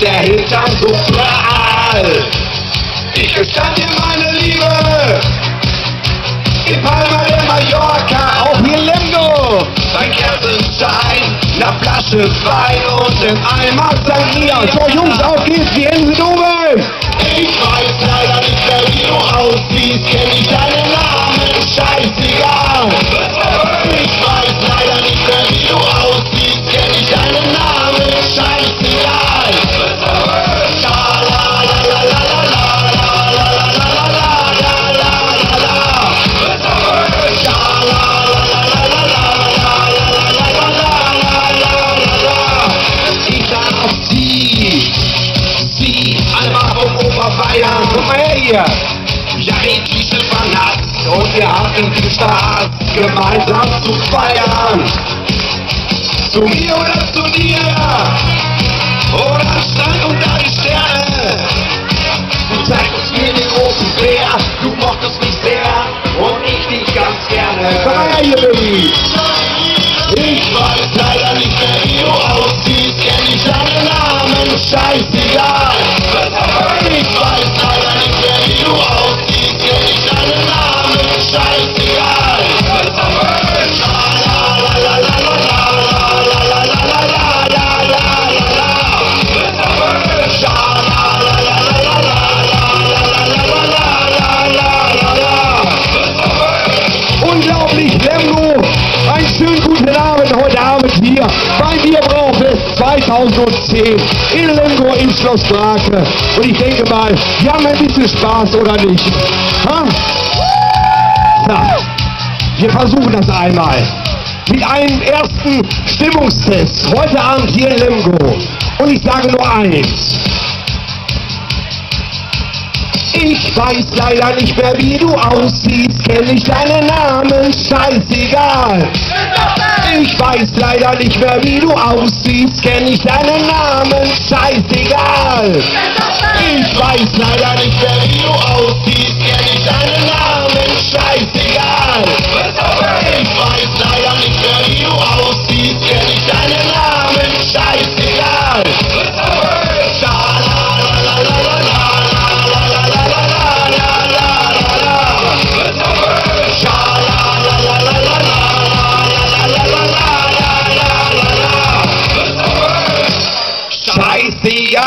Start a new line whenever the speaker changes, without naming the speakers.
der Hintern so prall. Ich gestand dir meine Liebe, in Palma de Mallorca, auch hier Lemgo. Bei Kerzenschein, einer Flasche Wein und im Eimer Sangria. So Jungs, auf geht's, die hier. Ja, die Tische vernasst und wir hatten viel Spaß, gemeinsam zu feiern. Zu mir oder zu dir, oder Strand unter die Sterne. Du zeigst mir den großen Bär, du mochtest mich sehr und ich dich ganz gerne. Her hier, Baby. Ich weiß leider nicht mehr, wie du aussiehst, kenn ich deinen Namen, scheißegal. Schönen guten Abend heute Abend hier beim Bierbrauchfest 2010 in Lemgo im Schloss Brake. Und ich denke mal, wir haben ein bisschen Spaß, oder nicht? Ha? Na, wir versuchen das einmal. Mit einem ersten Stimmungstest heute Abend hier in Lemgo. Und ich sage nur eins. Ich weiß leider nicht mehr, wie du aussiehst, kenn ich deinen Namen, scheißegal. Ich weiß leider nicht mehr, wie du aussiehst, kenn ich deinen Namen, scheißegal. Ich weiß leider nicht mehr, दिया